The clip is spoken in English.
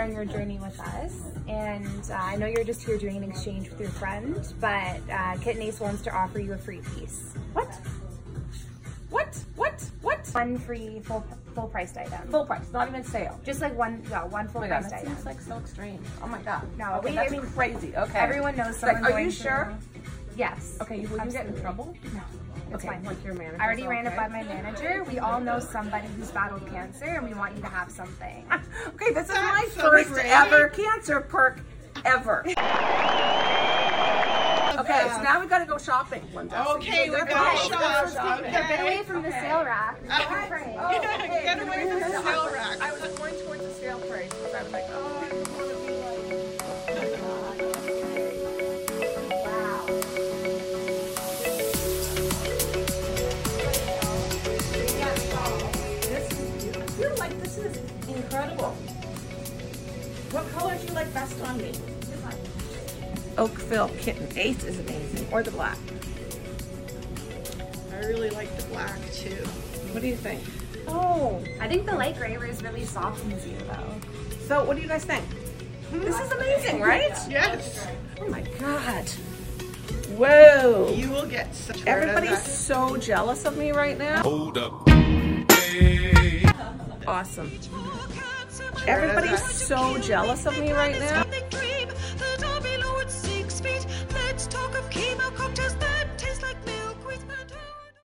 on your journey with us. And uh, I know you're just here doing an exchange with your friend, but uh, Kit and Ace wants to offer you a free piece. What? What? What? What? One free full full priced item. Full price, not even sale. Just like one, yeah, one full Oh my god, priced that item. seems like so extreme. Oh my god. No, okay, we- that's I mean, crazy. Okay. Everyone knows Like, are you sure? through- Yes. Okay, you, will you get in trouble? No. It's okay, fine. like your manager. I already ran it by my manager. We all know somebody who's battled cancer and we want you to have something. Okay, this is That's my so first great. ever cancer perk ever. Okay, so now we've gotta go shopping, Linda. So Okay, you we're go gonna go. shop. Get away Okay. from the sale rack. Uh, Oh, okay. Get away from the sale rack. Incredible. What color do you like best on me? Oakville Kit and Ace is amazing, or the black. I really like the black too. What do you think? Oh, I think the light gray is really softens you though. So, what do you guys think? Hmm. This is amazing, right? Yes. Oh my god. Whoa. You will get such Everybody's so jealous of me right now. Hold up. Hey. Awesome. Everybody's so jealous of me right now.